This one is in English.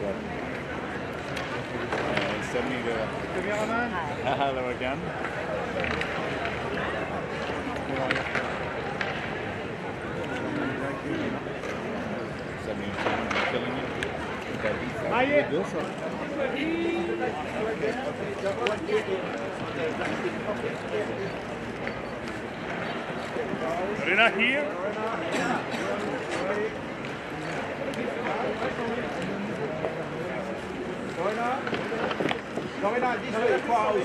bra. Stämning då. Hello again. Stämning killing Maje! Arena here. Lorena, this way, close.